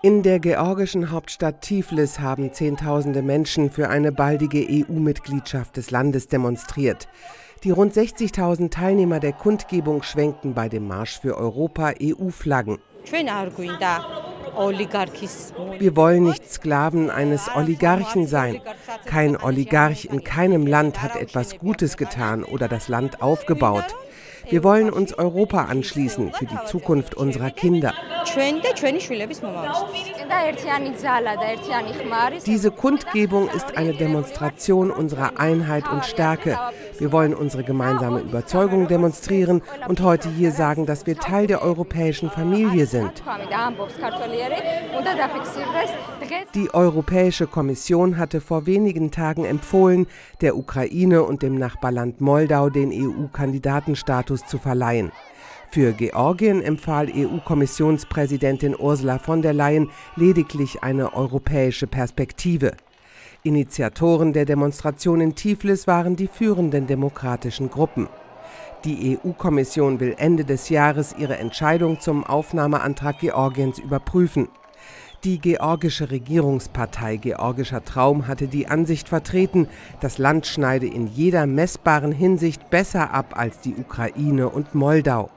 In der georgischen Hauptstadt Tiflis haben Zehntausende Menschen für eine baldige EU-Mitgliedschaft des Landes demonstriert. Die rund 60.000 Teilnehmer der Kundgebung schwenkten bei dem Marsch für Europa EU-Flaggen. Wir wollen nicht Sklaven eines Oligarchen sein. Kein Oligarch in keinem Land hat etwas Gutes getan oder das Land aufgebaut. Wir wollen uns Europa anschließen für die Zukunft unserer Kinder. Diese Kundgebung ist eine Demonstration unserer Einheit und Stärke. Wir wollen unsere gemeinsame Überzeugung demonstrieren und heute hier sagen, dass wir Teil der europäischen Familie sind. Die Europäische Kommission hatte vor wenigen Tagen empfohlen, der Ukraine und dem Nachbarland Moldau den EU-Kandidatenstatus zu verleihen. Für Georgien empfahl EU-Kommissionspräsidentin Ursula von der Leyen lediglich eine europäische Perspektive. Initiatoren der Demonstration in Tiflis waren die führenden demokratischen Gruppen. Die EU-Kommission will Ende des Jahres ihre Entscheidung zum Aufnahmeantrag Georgiens überprüfen. Die georgische Regierungspartei Georgischer Traum hatte die Ansicht vertreten, das Land schneide in jeder messbaren Hinsicht besser ab als die Ukraine und Moldau.